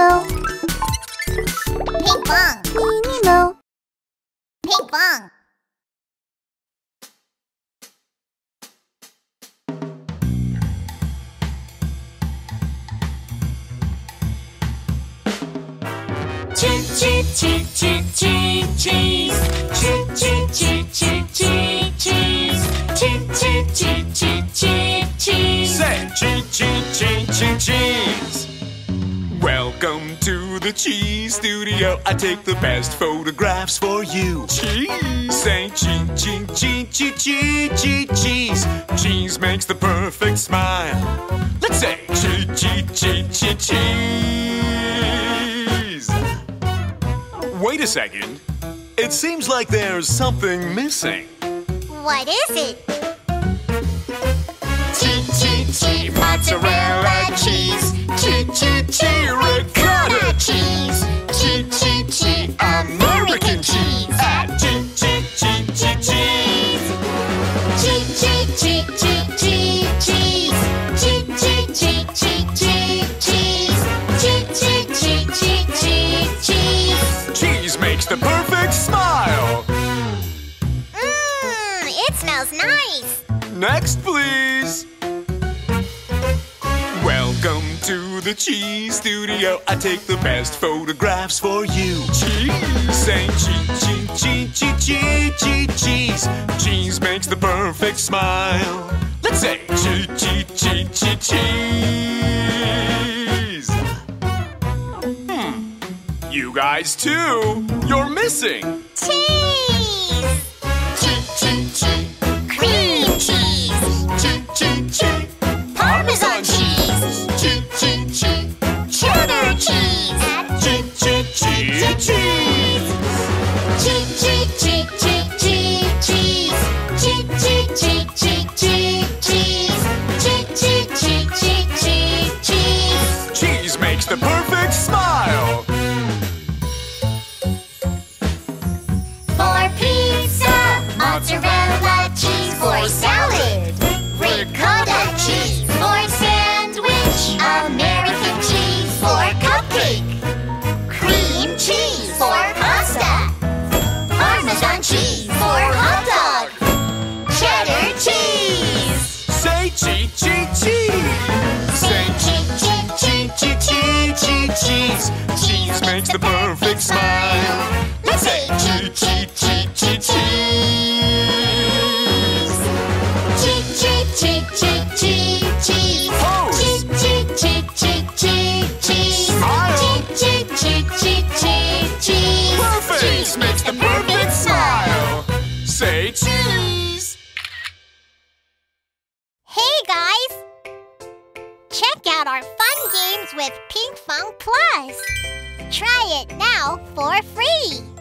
Ninimo, Ping pong. Ninimo, Ping pong. Choo choo choo choo choo cheese. Choo choo choo choo choo the cheese studio. I take the best photographs for you. Cheese. Say cheese, cheese, chee chee chee chee cheese. Cheese makes the perfect smile. Let's say cheese, cheese, cheese, chee cheese. Wait a second. It seems like there's something missing. What is it? Smells nice. Next, please. Welcome to the cheese studio. I take the best photographs for you. Cheese, say chee chee chee chee chee chee cheese. Cheese makes the perfect smile. Let's say chee chee chee chee cheese. Hmm. You guys too. You're missing. Cheese. Choo choo choo cheese. Cheese makes the perfect smile. Let's say chee chee chee chee cheese. Chee chee chee chee chee cheese. Pose. Chee chee chee chee chee cheese. Smile. Chee chee chee chee chee cheese. Perfect. Cheese makes the perfect smile. Say cheese. Hey guys! Check out our fun games with Pinkfong Plus. Try it now for free.